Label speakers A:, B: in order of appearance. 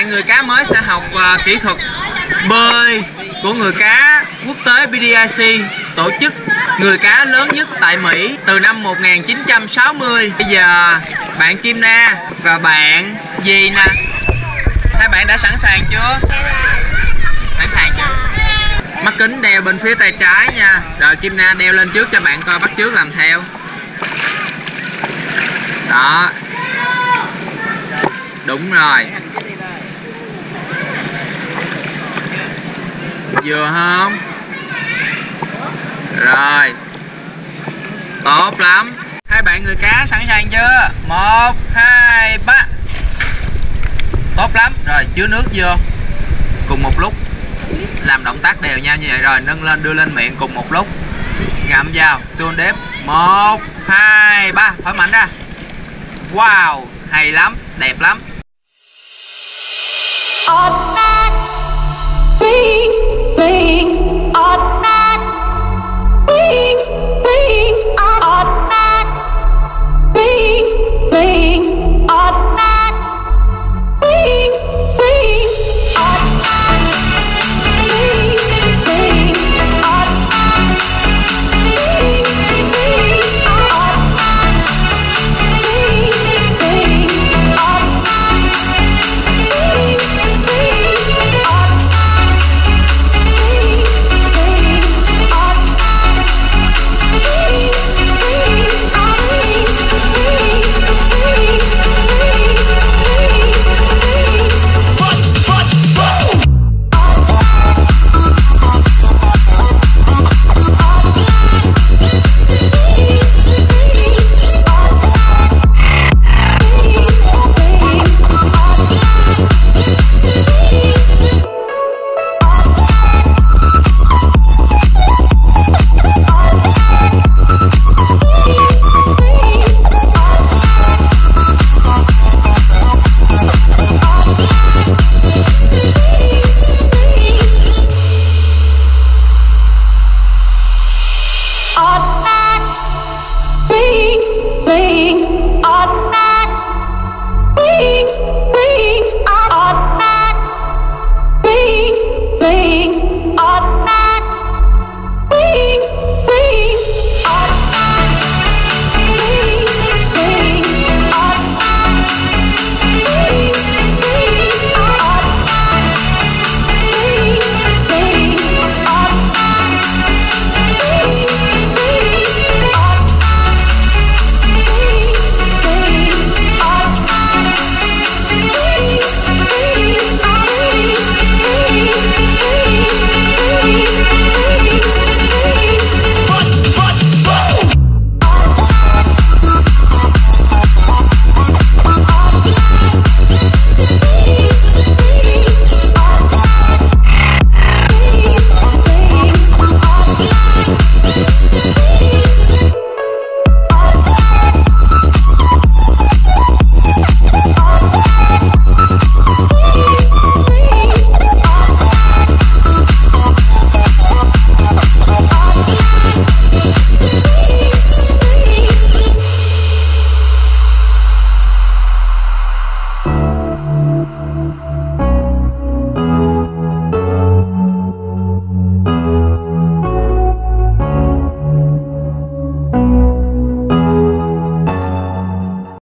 A: bạn người cá mới sẽ học uh, kỹ thuật bơi của người cá quốc tế BDIC tổ chức người cá lớn nhất tại Mỹ từ năm 1960. Bây giờ bạn Kim Na và bạn gì nè? Hai bạn đã sẵn sàng chưa? Sẵn sàng chưa? Mắt kính đeo bên phía tay trái nha. Rồi Kim Na đeo lên trước cho bạn coi bắt trước làm theo. Đó. Đúng rồi. Vừa không? Rồi. Tốt lắm. Hai bạn người cá sẵn sàng chưa? Một, hai, ba. Tốt lắm. Rồi chứa nước vô. Cùng một lúc. Làm động tác đều nhau như vậy rồi. Nâng lên đưa lên miệng cùng một lúc. Ngậm vào. Tuôn đếm Một, hai, ba. Thổi mạnh ra. Wow. Hay lắm. Đẹp lắm.